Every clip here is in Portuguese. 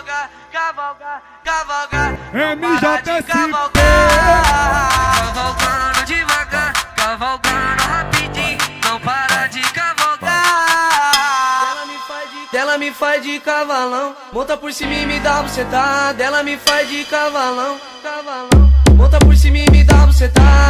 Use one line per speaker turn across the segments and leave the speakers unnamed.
cavalgar, cavalgar, cavalgar.
MJSP.
Cavalgando devagar, cavalgando rapidinho, não para de cavalgar. Ela me faz de, ela me faz de cavalão, monta por cima e me dá bucetada. Ela me faz de cavalão, cavalão, monta por cima e me dá bucetada.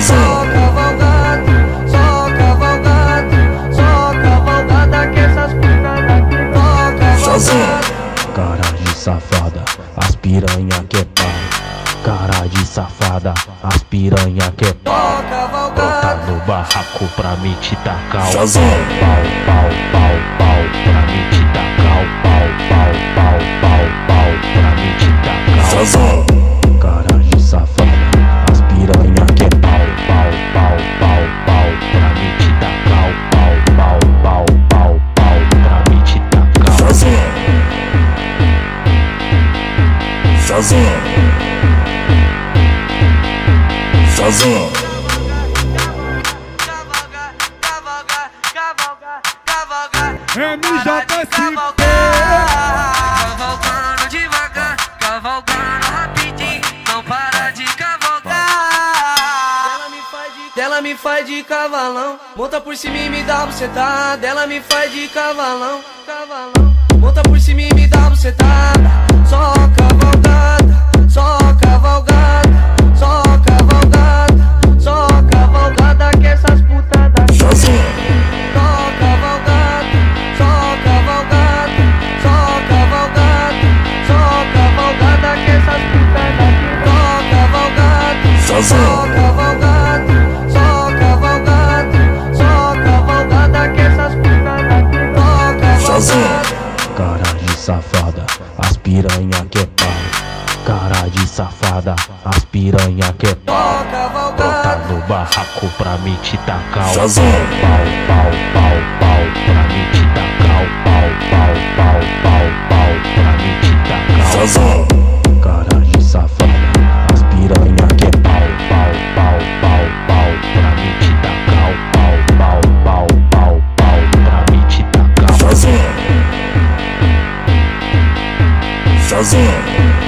Cavalgada.
Cara de safada, as piranha que é pau. Cara de safada, as piranha que é.
Só
Brota
cavalgada.
no barraco pra me te tacar o pau, pau, pau, pau, pau, pra me te tacar o pau, pau, pau, pau, pau, pra me te tacar o pau.
Cavalgar.
MJSP.
Cavalgando devagar, cavalgando rapidinho, não para de cavalgar. Ela me faz de, ela me faz de cavalão, monta por cima e me dá bucetada. Ela me faz de cavalão, cavalão, monta por cima e me dá bucetada. Cavalgada, só cavalgada, só cavalgada, só cavalgada que essas putas. Só cavalgada.
Cara de safada, as piranha que é pau. Cara de safada, as piranha que é pau.
Cavalgada.
no barraco pra me te tacar o pau, pau, pau, pau, pra me te tacar o pau, pau, pau, sin.